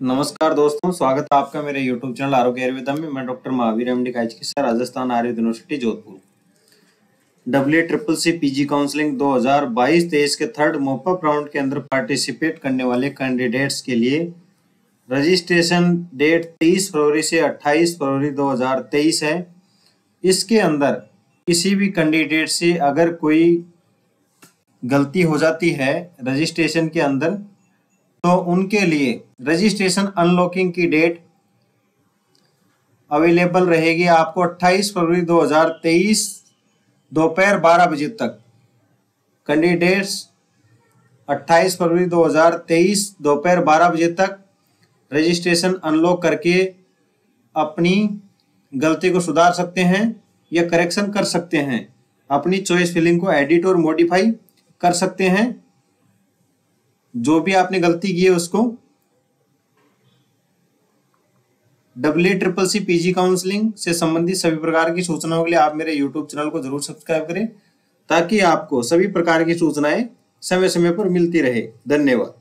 नमस्कार दोस्तों, स्वागत है आपका मेरे YouTube चैनल आरोग्य आयुर्वेदा में। मैं डॉक्टर महावीर एम डी चिकित्सा Rajasthan Ayurved university, Jodhpur. W triple C PG counselling 2022-23 के थर्ड मोपअप राउंड के अंदर पार्टिसिपेट करने वाले कैंडिडेट्स के लिए रजिस्ट्रेशन डेट 23 फरवरी से 28 फरवरी 2023 है। इसके अंदर किसी भी कैंडिडेट से अगर कोई गलती हो जाती है रजिस्ट्रेशन के अंदर तो उनके लिए रजिस्ट्रेशन अनलॉकिंग की डेट अवेलेबल रहेगी आपको 28 फरवरी 2023 दोपहर 12 बजे तक। कैंडिडेट्स 28 फरवरी 2023 दोपहर 12 बजे तक रजिस्ट्रेशन अनलॉक करके अपनी गलती को सुधार सकते हैं या करेक्शन कर सकते हैं। अपनी चॉइस फिलिंग को एडिट और मॉडिफाई कर सकते हैं। जो भी आपने गलती की है उसको W triple C PG counselling से संबंधित सभी प्रकार की सूचनाओं के लिए आप मेरे यूट्यूब चैनल को ज़रूर सब्सक्राइब करें, ताकि आपको सभी प्रकार की सूचनाएँ समय समय पर मिलती रहे। धन्यवाद।